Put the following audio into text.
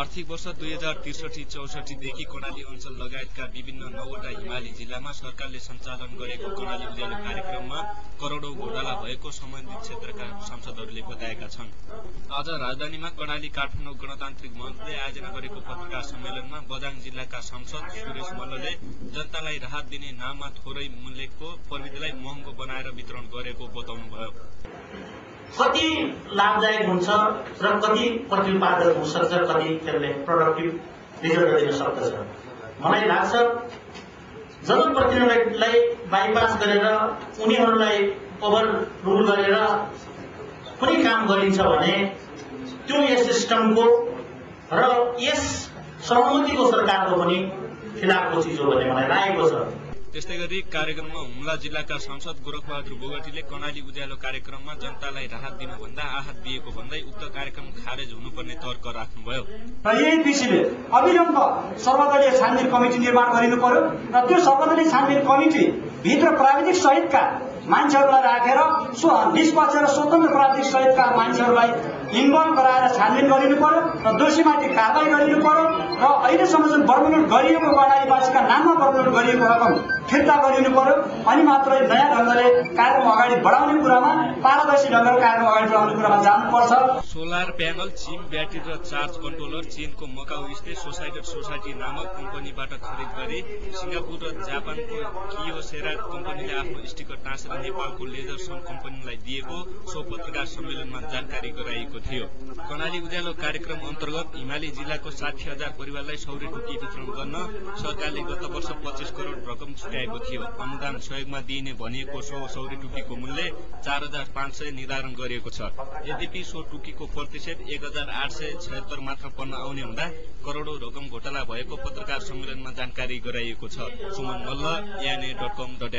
आर्थिक वर्ष दुई हजार त्रिसठी चौसठीदेखि कर्णाली अञ्चल लगायतका विभिन्न नौवटा हिमाली जिल्लामा सरकारले सञ्चालन गरेको कर्णाली उज्यालो कार्यक्रममा करोडौं घोटाला भएको सम्बन्धित क्षेत्रका सांसदहरूले बताएका छन्। आज राजधानीमा कर्णाली काठमाडौँ गणतान्त्रिक मञ्चले आयोजना गरेको पत्रकार सम्मेलनमा बझाङ जिल्लाका सांसद सुरेश मल्लले जनतालाई राहत दिने नाममा थोरै मूल्यको प्रविधिलाई महँगो बनाएर वितरण गरेको बताउनुभयो। कति लाभदायक हुन्छ र कति प्रतिपादक सक्छ कति त्यसले प्रोडक्टिभ रिजल्ट दिन सक्दछ? मलाई लाग्छ जनप्रतिनिधिलाई बाइपास गरेर उनीहरूलाई ओभर रुल गरेर कुनै काम गरिन्छ भने त्यो यस सिस्टमको र यस सहमतिको सरकारको पनि खिलाफको चिज हो भन्ने मलाई लागेको छ। त्यस्तै गरी कार्यक्रममा हुम्ला जिल्लाका सांसद गोरखबहादुर बोगटीले कर्णाली उज्यालो कार्यक्रममा जनतालाई राहत दिनुभन्दा आहत दिएको भन्दै उक्त कार्यक्रम खारेज हुनुपर्ने तर्क राख्नुभयो। र यही पिसीले अविलम्ब सर्वदलीय छानबिन कमिटी निर्माण गरिनु पर्यो र त्यो सर्वदलीय छानबिन कमिटी भित्र प्राविधिक सहितका मान्छेहरूलाई राखेर स्व निष्पक्ष र स्वतन्त्र प्राविधिक सहितका मान्छेहरूलाई इन्भल्भ गराएर छानबिन गरिनु पर्यो र दोषीमाथि कारवाही गरिनु पर्यो र अहिलेसम्म जुन वर्णन गरिएको कर्णालीवासीका नाममा वर्णन गरिएको रकम फिर्ता गरिनु पर्यो। अनि मात्रै नयाँ ढङ्गले कार्यक्रम अगाडि बढाउने कुरामा पारदर्शी ढङ्गले कार्यक्रम अगाडि बढाउने कुरामा जानुपर्छ। सोलर प्यानल चिम ब्याट्री र चार्ज कन्ट्रोलर चीनको मकाउ स्थित सोसाइटेड सोसाइटी नामक कम्पनीबाट खरिद गरी सिङ्गापुर र जापानको कियोसेरा कम्पनीले आफ्नो स्टिकर टाँसेर नेपालको लेजर सन कम्पनीलाई दिएको सो पत्रकार सम्मेलनमा जानकारी गराइएको थियो। कर्णाली उज्यालो कार्यक्रम अन्तर्गत हिमाली जिल्लाको साठी हजार परिवारलाई सौर्य टुकी वितरण गर्न सरकारले गत वर्ष पच्चिस करोड़ रकम छुट्याएको थियो। अनुदान सहयोगमा दिइने भनिएको सो सौर्य टुकीको मूल्य चार हजार पाँच सय निर्धारण गरिएको छ। यद्यपि सो टुकीको प्रतिशत एक हजार आठ सय छयत्तर मात्र पर्न आउने हुँदा करोड़ौं रकम घोटाला भएको पत्रकार सम्मेलनमा जानकारी गराइएको छ। Suman Malla NA dot com dot